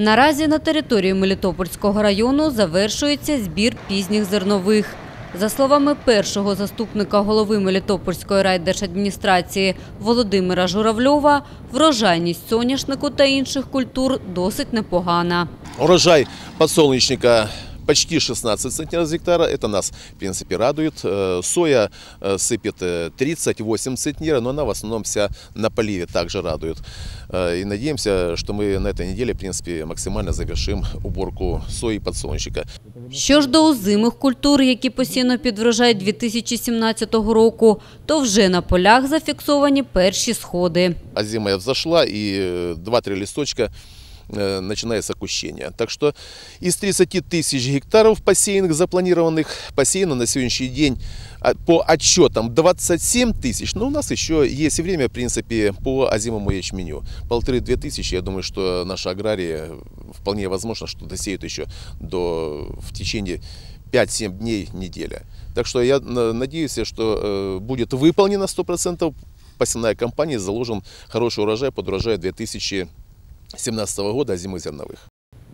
Наразі на території Мелітопольського району завершується збір пізніх зернових. За словами першого заступника голови Мелітопольської райдержадміністрації Володимира Журавльова, врожайність соняшнику та інших культур досить непогана. Урожай подсолнечника почти 16 центнеров с гектара. Это нас, в принципе, радует. Э, Соя э, сыпет э, 38 центнера, но она в основном вся на поливе также радует. Э, И надеемся, что мы на этой неделе, в принципе, максимально завершим уборку сои и подсолнечника. Що ж до озимих культур, які посіяно під врожай 2017 року, то вже на полях зафіксовані перші сходи. А зима взошла, и э, 2-3 листочка э, начинается кущение. Так что из 30 тысяч гектаров посеянных, запланированных, посеяно на сегодняшний день а, по отчетам 27 тысяч. Но у нас еще есть время, в принципе, по озимому ячменю. Полторы-две тысячи, я думаю, что наши аграрии вполне возможно, что досеют еще до, в течение 5-7 дней неделя. Так что я э, надеюсь, что э, будет выполнено 100%. Посевная компания заложен хороший урожай под урожай 2017 года зимы зерновых.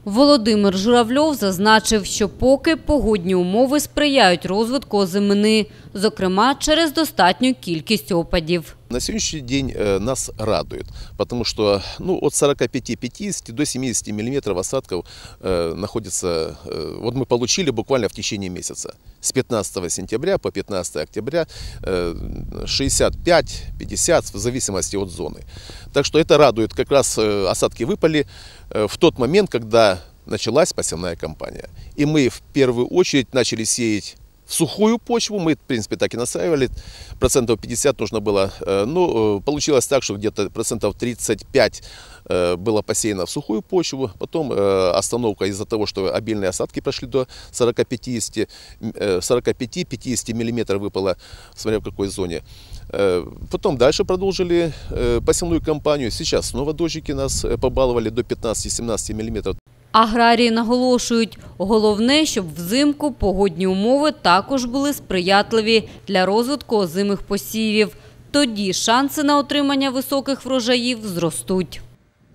Володимир Журавльов зазначив, що поки погодні умови сприяють розвитку озимини, зокрема через достатню кількість опадів. На сегодняшний день э, нас радует, потому что ну, от 45-50 до 70 миллиметров осадков э, находится, э, вот мы получили буквально в течение месяца. С 15 сентября по 15 октября э, 65-50 в зависимости от зоны. Так что это радует, как раз э, осадки выпали э, в тот момент, когда началась посевная кампания. И мы в первую очередь начали сеять в сухую почву, мы, в принципе, так и настраивали, процентов 50 нужно было, э, ну, э, получилось так, что где-то процентов 35 э, было посеяно в сухую почву, потом остановка из-за того, что обильные осадки прошли до 40-50 э, 45-50 миллиметров выпало, смотря в какой зоне. Потом дальше продолжили посевную кампанию, сейчас снова дождики нас побаловали до 15-17 миллиметров. Аграрії наголошують, головне, щоб взимку погодні умови також були сприятливі для розвитку озимих посівів. Тоді шанси на отримання високих врожаїв зростуть.